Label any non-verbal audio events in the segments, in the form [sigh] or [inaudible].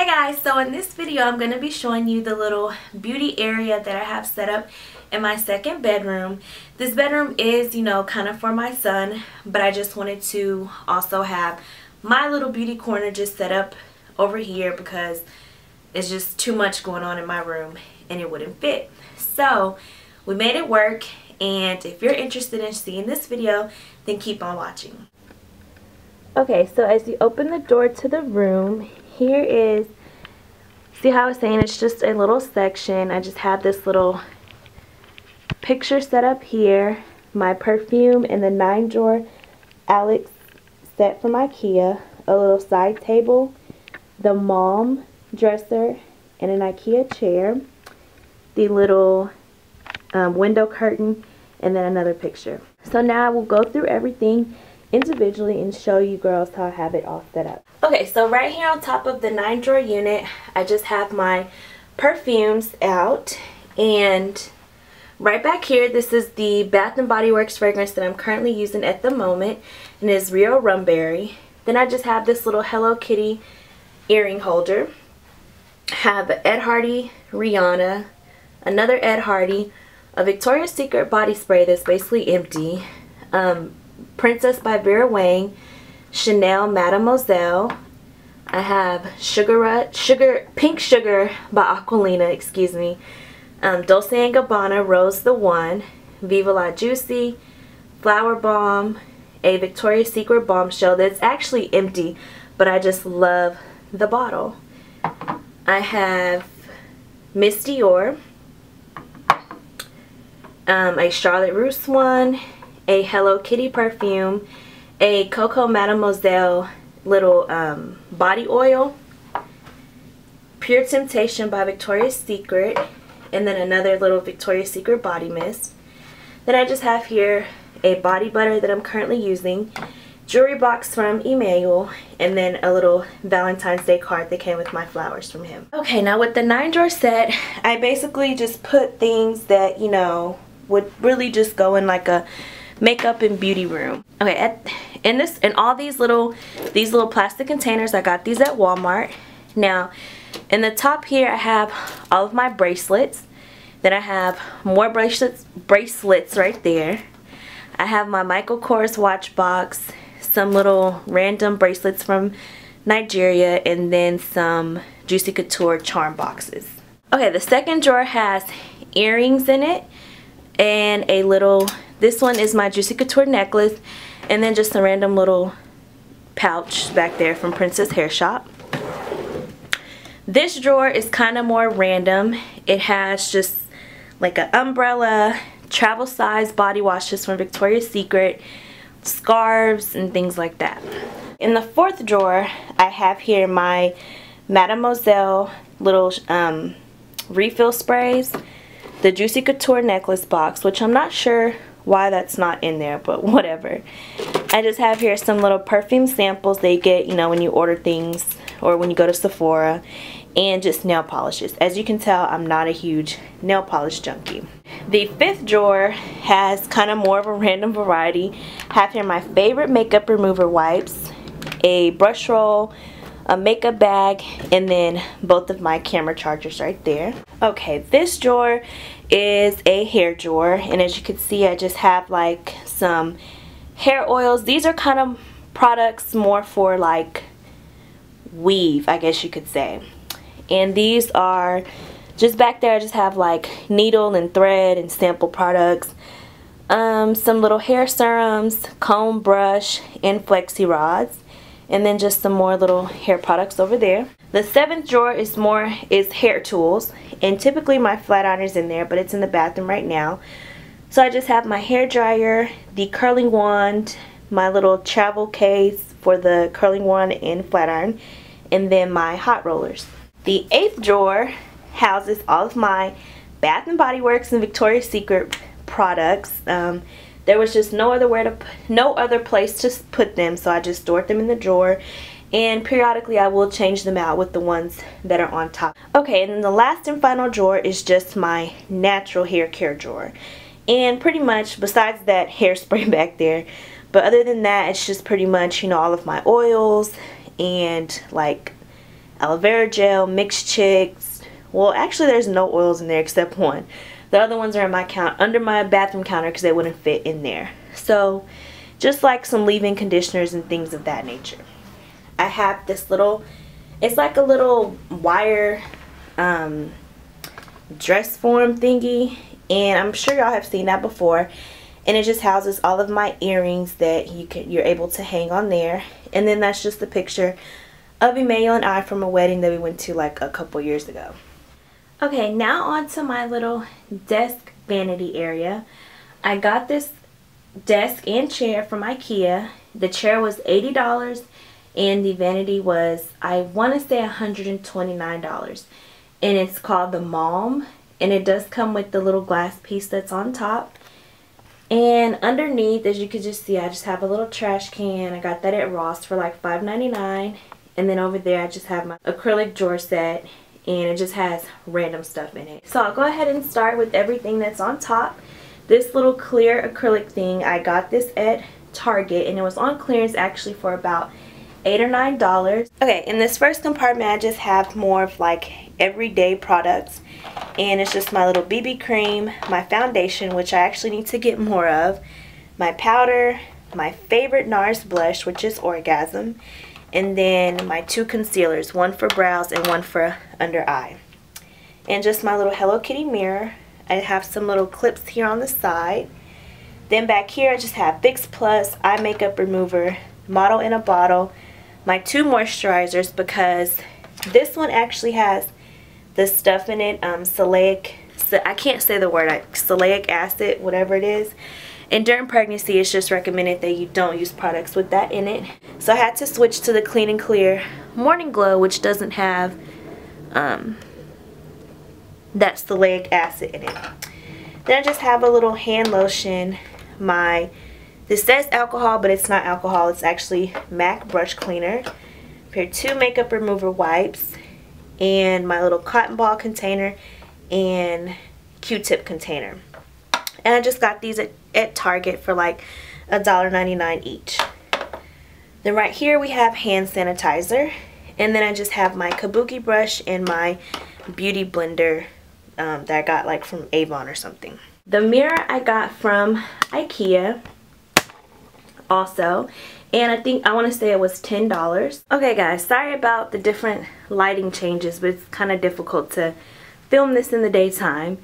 Hey guys, so in this video I'm going to be showing you the little beauty area that I have set up in my second bedroom. This bedroom is, you know, kind of for my son, but I just wanted to also have my little beauty corner just set up over here because it's just too much going on in my room and it wouldn't fit. So we made it work and if you're interested in seeing this video, then keep on watching. Okay, so as you open the door to the room, here is, see how I was saying it's just a little section. I just have this little picture set up here, my perfume and the 9 drawer Alex set from Ikea, a little side table, the Malm dresser, and an Ikea chair, the little um, window curtain, and then another picture. So now I will go through everything individually and show you girls how I have it all set up. Okay, so right here on top of the 9 drawer unit, I just have my perfumes out and right back here this is the Bath & Body Works fragrance that I'm currently using at the moment and is Rio Rumberry. Then I just have this little Hello Kitty earring holder. have Ed Hardy Rihanna, another Ed Hardy, a Victoria's Secret body spray that's basically empty, um, Princess by Vera Wang, Chanel Mademoiselle. I have Sugar, Sugar, Pink Sugar by Aquolina, excuse me. Um, Dolce & Gabbana Rose the One, Viva La Juicy, Flower Bomb, a Victoria's Secret bombshell that's actually empty, but I just love the bottle. I have Miss Dior, um, a Charlotte Russe one, a Hello Kitty perfume, a Coco Mademoiselle little um, body oil, Pure Temptation by Victoria's Secret, and then another little Victoria's Secret body mist. Then I just have here a body butter that I'm currently using, jewelry box from Emmanuel, and then a little Valentine's Day card that came with my flowers from him. Okay, now with the nine drawer set, I basically just put things that, you know, would really just go in like a makeup and beauty room. Okay, at, in this, in all these little, these little plastic containers, I got these at Walmart. Now, in the top here, I have all of my bracelets. Then I have more bracelets, bracelets right there. I have my Michael Kors watch box, some little random bracelets from Nigeria, and then some Juicy Couture charm boxes. Okay, the second drawer has earrings in it and a little this one is my Juicy Couture necklace and then just a random little pouch back there from Princess Hair Shop. This drawer is kind of more random. It has just like an umbrella, travel size body washes from Victoria's Secret, scarves, and things like that. In the fourth drawer, I have here my Mademoiselle little um, refill sprays, the Juicy Couture necklace box, which I'm not sure why that's not in there, but [laughs] whatever. I just have here some little perfume samples they get, you know, when you order things or when you go to Sephora and just nail polishes. As you can tell, I'm not a huge nail polish junkie. The fifth drawer has kind of more of a random variety. have here my favorite makeup remover wipes, a brush roll, a makeup bag, and then both of my camera chargers right there. Okay, this drawer is a hair drawer, and as you can see, I just have like some hair oils. These are kind of products more for like weave, I guess you could say. And these are just back there, I just have like needle and thread and sample products. Um, some little hair serums, comb brush, and flexi rods and then just some more little hair products over there. The seventh drawer is more is hair tools and typically my flat iron is in there but it's in the bathroom right now. So I just have my hair dryer, the curling wand, my little travel case for the curling wand and flat iron, and then my hot rollers. The eighth drawer houses all of my Bath & Body Works and Victoria's Secret products. Um, there was just no other where to no other place to put them so I just stored them in the drawer and periodically I will change them out with the ones that are on top. Okay and then the last and final drawer is just my natural hair care drawer and pretty much besides that [laughs] hairspray back there but other than that it's just pretty much you know all of my oils and like aloe vera gel, mixed chicks. Well, actually there's no oils in there except one. The other ones are in my count under my bathroom counter because they wouldn't fit in there. So just like some leave-in conditioners and things of that nature. I have this little, it's like a little wire um, dress form thingy and I'm sure y'all have seen that before and it just houses all of my earrings that you can you're able to hang on there and then that's just the picture of Emmanuel and I from a wedding that we went to like a couple years ago. Okay, now on to my little desk vanity area. I got this desk and chair from Ikea. The chair was $80 and the vanity was, I want to say $129. And it's called the Malm and it does come with the little glass piece that's on top. And underneath, as you can just see, I just have a little trash can. I got that at Ross for like $5.99. And then over there, I just have my acrylic drawer set and it just has random stuff in it. So I'll go ahead and start with everything that's on top. This little clear acrylic thing, I got this at Target and it was on clearance actually for about eight or nine dollars okay in this first compartment I just have more of like everyday products and it's just my little BB cream my foundation which I actually need to get more of my powder my favorite NARS blush which is Orgasm and then my two concealers, one for brows and one for under eye. And just my little Hello Kitty mirror. I have some little clips here on the side. Then back here I just have Fix Plus Eye Makeup Remover, Model in a Bottle, my two moisturizers because this one actually has the stuff in it, um, salicylic, I can't say the word, salicylic acid, whatever it is. And during pregnancy, it's just recommended that you don't use products with that in it. So I had to switch to the Clean and Clear Morning Glow, which doesn't have um, that salicylic acid in it. Then I just have a little hand lotion. My This says alcohol, but it's not alcohol. It's actually MAC Brush Cleaner. Pair two makeup remover wipes. And my little cotton ball container and Q-tip container. And I just got these at, at Target for like $1.99 each. Then right here we have hand sanitizer. And then I just have my kabuki brush and my beauty blender um, that I got like from Avon or something. The mirror I got from Ikea also. And I think, I want to say it was $10. Okay guys, sorry about the different lighting changes, but it's kind of difficult to film this in the daytime.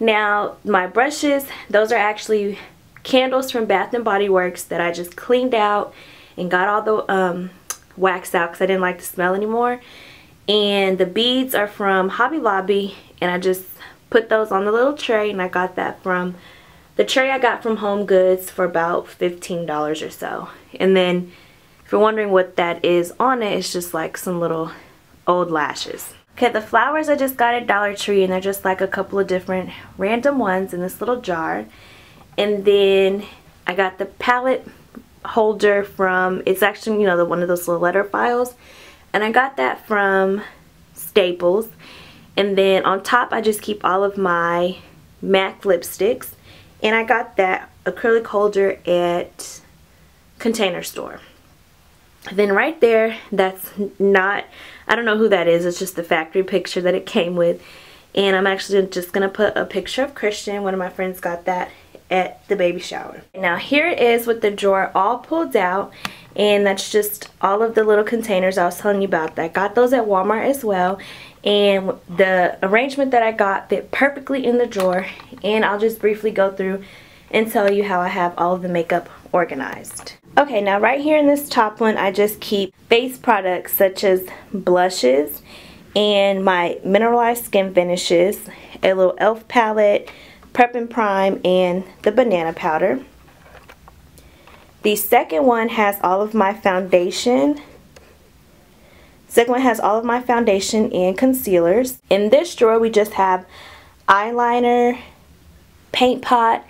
Now, my brushes, those are actually candles from Bath & Body Works that I just cleaned out and got all the um, wax out because I didn't like the smell anymore. And the beads are from Hobby Lobby and I just put those on the little tray and I got that from the tray I got from Home Goods for about $15 or so. And then if you're wondering what that is on it, it's just like some little old lashes. Okay, the flowers I just got at Dollar Tree and they're just like a couple of different random ones in this little jar. And then I got the palette holder from, it's actually, you know, the one of those little letter files. And I got that from Staples. And then on top I just keep all of my MAC lipsticks. And I got that acrylic holder at Container Store. Then right there, that's not I don't know who that is. It's just the factory picture that it came with. And I'm actually just going to put a picture of Christian. One of my friends got that at the baby shower. Now here it is with the drawer all pulled out and that's just all of the little containers I was telling you about. I got those at Walmart as well and the arrangement that I got fit perfectly in the drawer and I'll just briefly go through and tell you how I have all of the makeup organized. Okay, now right here in this top one, I just keep base products such as blushes and my mineralized skin finishes, a little e.l.f. palette, prep and prime, and the banana powder. The second one has all of my foundation. Second one has all of my foundation and concealers. In this drawer, we just have eyeliner, paint pot,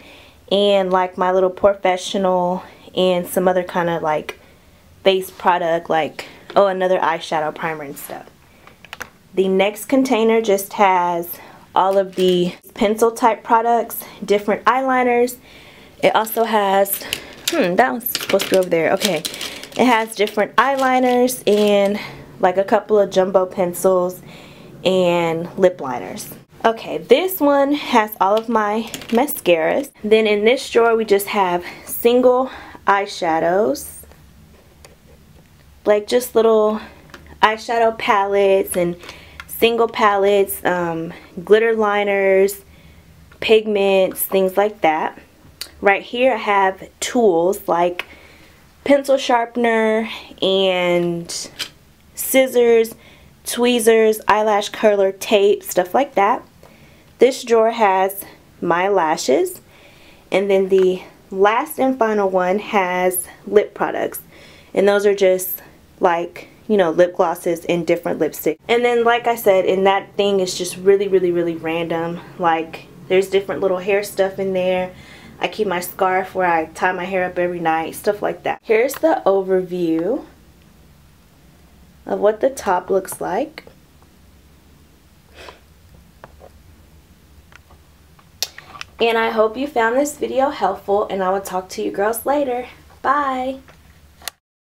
and like my little professional and some other kind of like base product like oh another eyeshadow primer and stuff. The next container just has all of the pencil type products different eyeliners. It also has hmm that was supposed to be over there. Okay. It has different eyeliners and like a couple of jumbo pencils and lip liners. Okay, this one has all of my mascaras. Then in this drawer we just have single eyeshadows. Like just little eyeshadow palettes and single palettes, um, glitter liners, pigments, things like that. Right here I have tools like pencil sharpener and scissors, tweezers, eyelash curler, tape, stuff like that. This drawer has my lashes and then the last and final one has lip products. And those are just like you know lip glosses and different lipstick and then like I said in that thing is just really really really random. Like there's different little hair stuff in there. I keep my scarf where I tie my hair up every night stuff like that. Here's the overview of what the top looks like And I hope you found this video helpful and I will talk to you girls later. Bye!